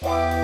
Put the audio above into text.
Bye.